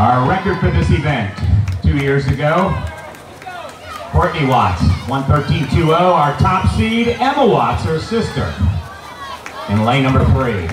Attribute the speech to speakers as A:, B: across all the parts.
A: Our record for this event two years ago, Courtney Watts, 113.20. Our top seed, Emma Watts, her sister, in lane number three.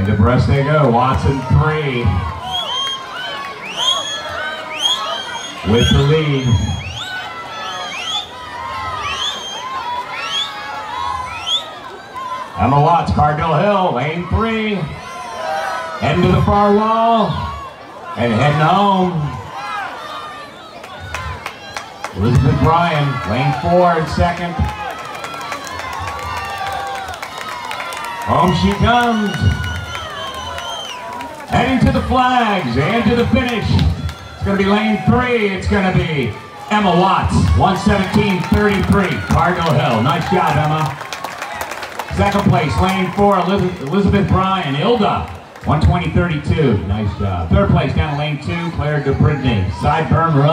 A: And abreast they go. Watson three. With the lead. Emma Watts, Cardinal Hill, lane three. Heading to the far wall. And heading home. Elizabeth Bryan, lane four in second. Home she comes. Heading to the flags and to the finish. It's going to be lane three. It's going to be Emma Watts, 117.33, Cardinal Hill. Nice job, Emma. Second place, lane four, Elizabeth Bryan, Ilda, 120.32. Nice job. Third place, down lane two, Claire DeBritney. Sideburn Run.